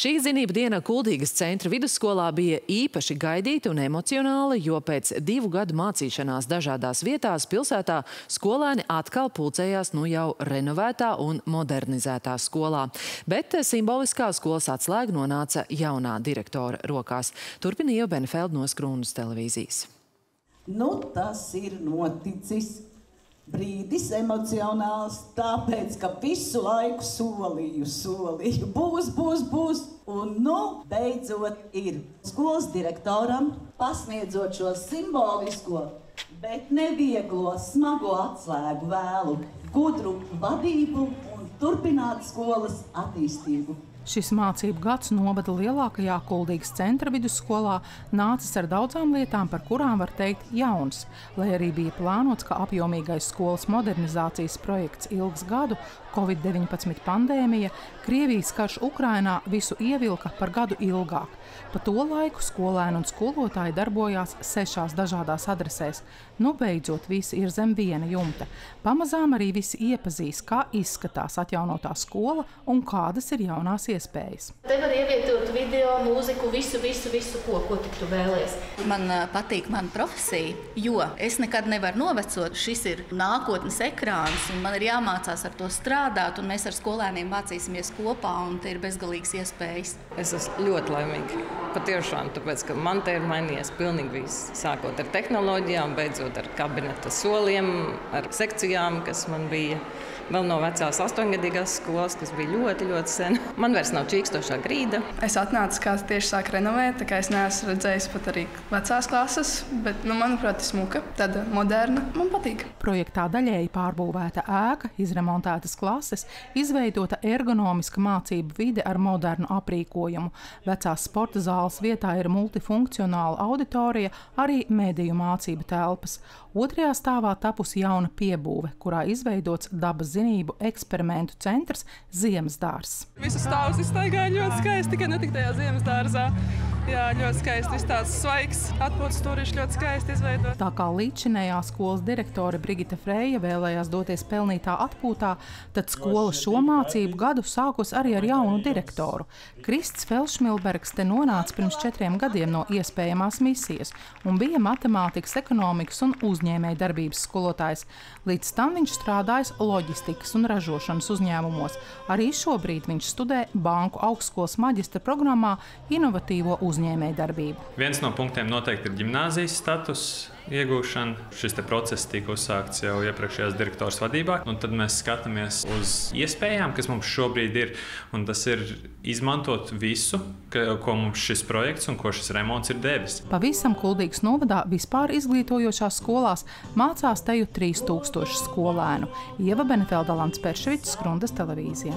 Šī zinību diena Kuldīgas centra vidusskolā bija īpaši gaidīta un emocionāla, jo pēc divu gadu mācīšanās dažādās vietās pilsētā skolēni atkal pulcējās nu jau renovētā un modernizētā skolā. Bet simboliskā skolas atslēga nonāca jaunā direktora rokās. Turpina Ieva Benefeld no Skrūnas televīzijas. Nu, tas ir noticis brīdis emocionāls, tāpēc, ka visu laiku solīju, solīju, būs, būs, būs. Un nu, beidzot, ir skolas direktoram pasniedzot šo simbolisko, bet nevieglo, smago atslēgu vēlu, gudru vadību un turpināt skolas attīstību. Šis mācību gads novada lielākajā Kuldīgas centra vidusskolā nācis ar daudzām lietām, par kurām var teikt jauns. Lai arī bija plānots, ka apjomīgais skolas modernizācijas projekts ilgs gadu, Covid-19 pandēmija, Krievijas karš Ukrainā visu ievilka par gadu ilgāk. Pa to laiku skolēni un skolotāji darbojās sešās dažādās adresēs. Nu, beidzot, visi ir zem viena jumta. Pamazām arī visi iepazīs, kā izskatās atjaunotā skola un kādas ir jaunās iespējas. Te var ievietot video, mūziku, visu, visu, visu ko, ko tik tu vēlies. Man patīk mana profesija, jo es nekad nevaru novecot. Šis ir nākotnes ekrāns, un man ir jāmācās ar to strādāt, un mēs ar skolēniem mācīsimies kopā, un te ir bezgalīgas iespējas. Es esmu ļoti laimīga. Patiešām, tāpēc, ka man te ir mainījies pilnīgi viss. Sākot ar tehnoloģijām, beidzot ar kabineta soliem, ar sekcijām, kas man bija vēl no vecās astoņgadīgās skolas, kas bija ļoti, ļoti sen. Man vairs nav čīkstošā grīda. Es atnācu, kā tieši sāk renovēt, tā kā es neesmu redzējis pat arī vecās klases, bet, nu, manuprāt, tas smuka, tāda moderna, man patīk. Projektā daļēji pārbūvēta ēka, izremontētas klases, izveidota ergonomiska mācību vide ar modernu aprīkojumu. Vecās sporta zāles vietā ir multifunkcionāla auditorija, arī mediju mācību telpas. Otrajā stāvā tapusi jauna piebūve, kurā izveidots dabas zinību eksperimentu centrs Ziemas dārzs. Visu stāvus iztaigāja ļoti skaisti, tikai ne tik tajā Ziemas dārzā. Jā, ļoti skaisti. Viss tāds svaigs, atpūtas stūrišs ļoti skaisti izveidot. Tā kā līdzinējā skolas direktore Brigita Freja vēlējās doties pelnītā atpūtā, tad skola šo mācību gadu sākus arī ar jaunu direktoru. Krists Felšmilbergs te nonāca pirms četriem gadiem no iespējamās misijas un bija matemātikas, ekonomikas un uzņēmēja darbības skolotājs. Līdz tam viņš strādājis loģistikas un ražošanas uzņēmumos. Arī šobrīd viņš studē banku augstskolas maģistra programmā inovatīvo uzņēmumu uzņēmējdarbību. Viens no punktiem noteikti ir gimnāzijas status iegūšana. Šis process tika uzsākts jau iepriekšējās direktors vadībā, un tad mēs skatāmies uz iespējām, kas mums šobrīd ir. Un tas ir izmantot visu, ka, ko mums šis projekts un ko šis remonts ir devis. Pavisam Kuldīgas novadā vispār izglītojošās skolās mācās teju 3000 skolēnu. Ieva Benefelda Lants Perševics, Skrundas televīzija.